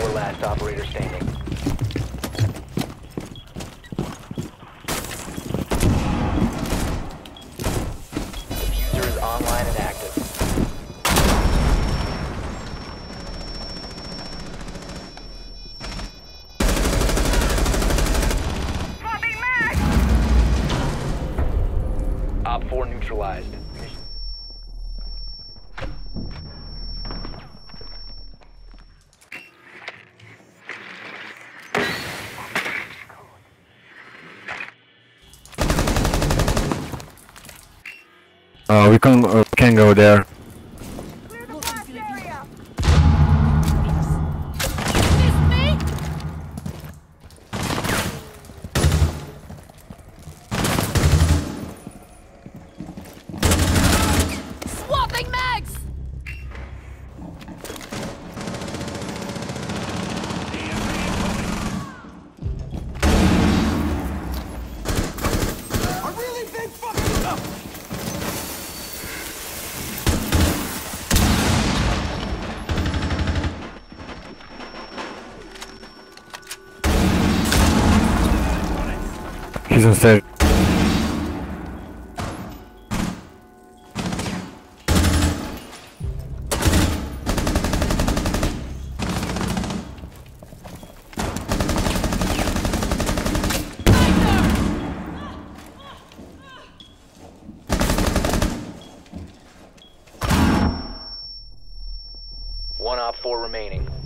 Four last operator standing. Diffuser is online and active. OPFOR neutralized. Uh, we can uh, can go there. He's on stairs. One OPFOR remaining.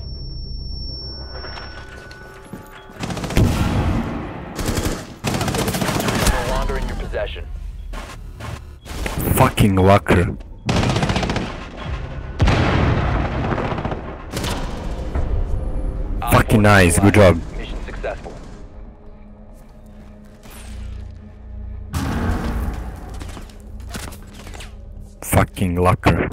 Fucking locker. Fucking nice, good job. Mission successful. Fucking locker.